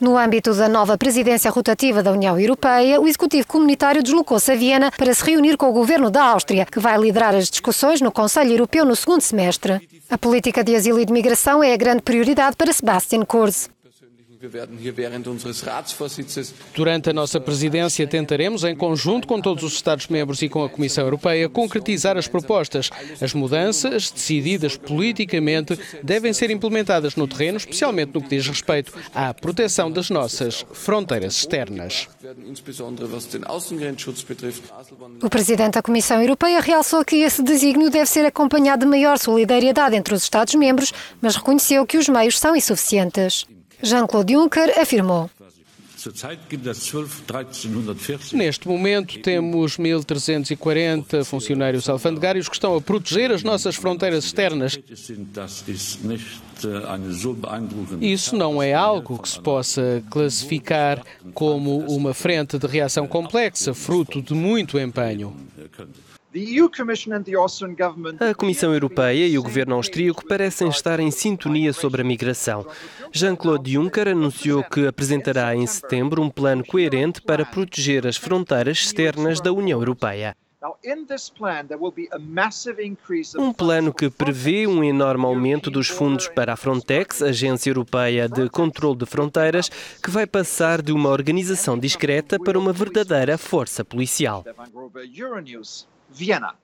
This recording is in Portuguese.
No âmbito da nova presidência rotativa da União Europeia, o executivo comunitário deslocou-se a Viena para se reunir com o governo da Áustria, que vai liderar as discussões no Conselho Europeu no segundo semestre. A política de asilo e de migração é a grande prioridade para Sebastian Kurz. Durante a nossa presidência, tentaremos, em conjunto com todos os Estados-membros e com a Comissão Europeia, concretizar as propostas. As mudanças, decididas politicamente, devem ser implementadas no terreno, especialmente no que diz respeito à proteção das nossas fronteiras externas. O presidente da Comissão Europeia realçou que esse desígnio deve ser acompanhado de maior solidariedade entre os Estados-membros, mas reconheceu que os meios são insuficientes. Jean-Claude Juncker afirmou. Neste momento temos 1.340 funcionários alfandegários que estão a proteger as nossas fronteiras externas. Isso não é algo que se possa classificar como uma frente de reação complexa, fruto de muito empenho. A Comissão Europeia e o governo austríaco parecem estar em sintonia sobre a migração. Jean-Claude Juncker anunciou que apresentará em setembro um plano coerente para proteger as fronteiras externas da União Europeia. Um plano que prevê um enorme aumento dos fundos para a Frontex, Agência Europeia de Controlo de Fronteiras, que vai passar de uma organização discreta para uma verdadeira força policial. Vienna.